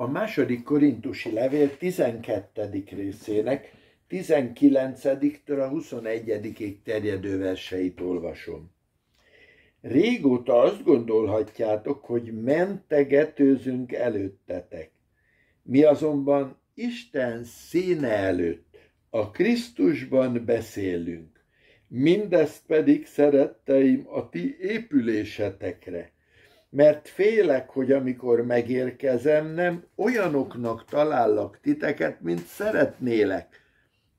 a második korintusi levél 12. részének 19-től a 21-ig terjedő verseit olvasom. Régóta azt gondolhatjátok, hogy mentegetőzünk előttetek. Mi azonban Isten színe előtt, a Krisztusban beszélünk. Mindezt pedig, szeretteim, a ti épülésetekre. Mert félek, hogy amikor megérkezem, nem olyanoknak talállak titeket, mint szeretnélek,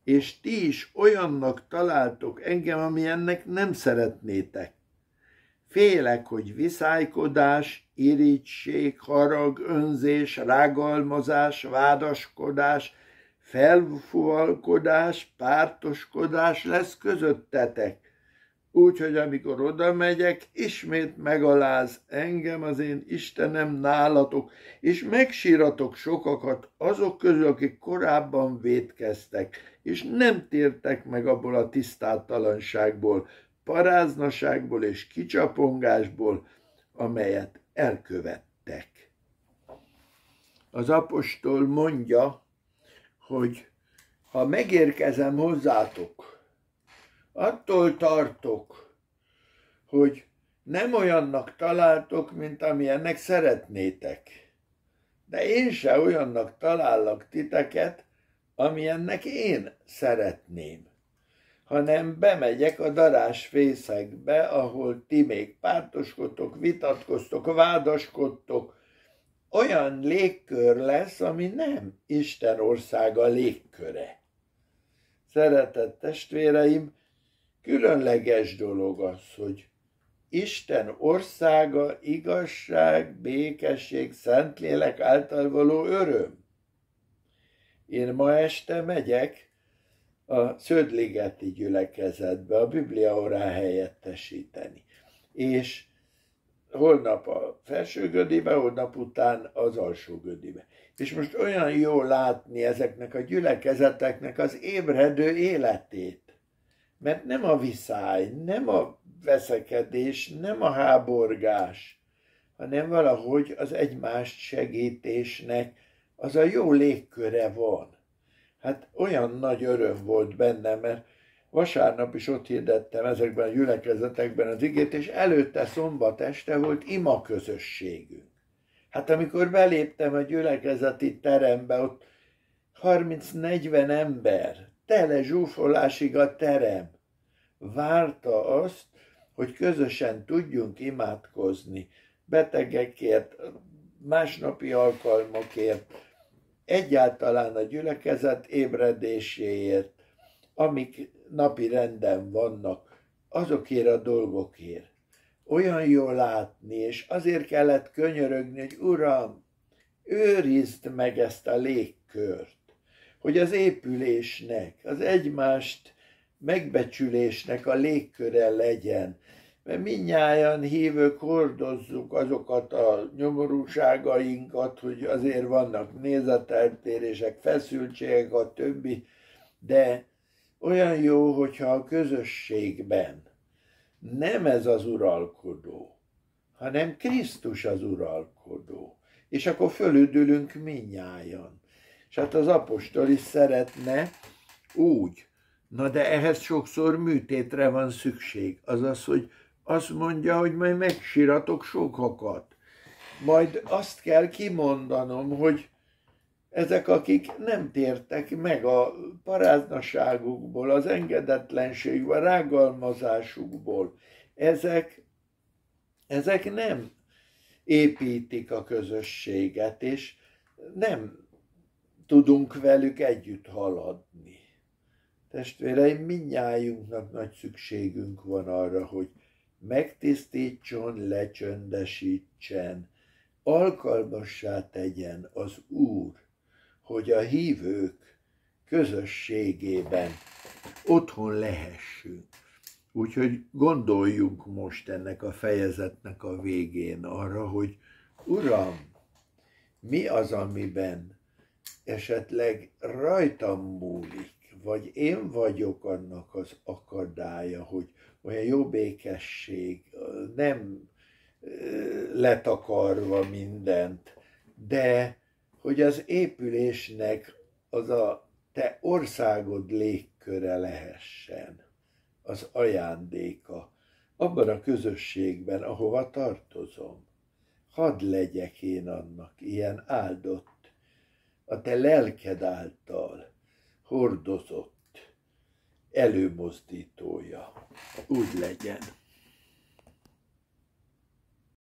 és ti is olyannak találtok engem, amilyennek nem szeretnétek. Félek, hogy viszálykodás, irigység, harag, önzés, rágalmazás, vádaskodás, felfuvalkodás, pártoskodás lesz közöttetek. Úgyhogy amikor oda megyek, ismét megaláz engem az én Istenem nálatok, és megsíratok sokakat azok közül, akik korábban védkeztek, és nem tértek meg abból a tisztátalanságból, paráznaságból és kicsapongásból, amelyet elkövettek. Az apostol mondja, hogy ha megérkezem hozzátok, attól tartok, hogy nem olyannak találtok, mint amilyennek szeretnétek. De én se olyannak talállak titeket, amilyennek én szeretném hanem bemegyek a darás fészekbe, ahol ti még pártoskodtok, vitatkoztok, vádaskodtok. Olyan légkör lesz, ami nem Isten országa légköre. Szeretett testvéreim, különleges dolog az, hogy Isten országa, igazság, békesség, szentlélek által való öröm. Én ma este megyek, a Szödligeti gyülekezetbe a Biblia helyettesíteni. És holnap a felső gödibe, holnap után az alsó gödibe. És most olyan jó látni ezeknek a gyülekezeteknek az ébredő életét. Mert nem a viszály, nem a veszekedés, nem a háborgás, hanem valahogy az egymást segítésnek az a jó légköre van. Hát olyan nagy öröm volt bennem, mert vasárnap is ott hirdettem ezekben a gyülekezetekben az igét, és előtte szombat este volt ima közösségünk. Hát amikor beléptem a gyülekezeti terembe, ott 30-40 ember, tele zsúfolásig a terem, várta azt, hogy közösen tudjunk imádkozni, betegekért, másnapi alkalmakért, egyáltalán a gyülekezet ébredéséért, amik napi renden vannak, azokért a dolgokért. Olyan jó látni, és azért kellett könyörögni, hogy Uram, őrizd meg ezt a légkört, hogy az épülésnek, az egymást megbecsülésnek a légköre legyen, mert minnyáján hívők hordozzuk azokat a nyomorúságainkat, hogy azért vannak nézeteltérések, feszültségek, a többi, de olyan jó, hogyha a közösségben nem ez az uralkodó, hanem Krisztus az uralkodó. És akkor fölüdülünk minnyájan. És hát az apostol is szeretne úgy, na de ehhez sokszor műtétre van szükség. Azaz, hogy azt mondja, hogy majd megsiratok sokakat. Majd azt kell kimondanom, hogy ezek, akik nem tértek meg a paráznaságukból, az engedetlenségükből, a rágalmazásukból, ezek, ezek nem építik a közösséget, és nem tudunk velük együtt haladni. Testvéreim, minnyájunknak nagy szükségünk van arra, hogy megtisztítson, lecsöndesítsen, alkalmassá tegyen az Úr, hogy a hívők közösségében otthon lehessünk. Úgyhogy gondoljunk most ennek a fejezetnek a végén arra, hogy Uram, mi az, amiben esetleg rajtam múlik, vagy én vagyok annak az akadálya, hogy olyan jó békesség, nem letakarva mindent, de hogy az épülésnek az a te országod légköre lehessen, az ajándéka, abban a közösségben, ahova tartozom. Hadd legyek én annak ilyen áldott, a te lelked által hordozott előmozdítója. Úgy legyen.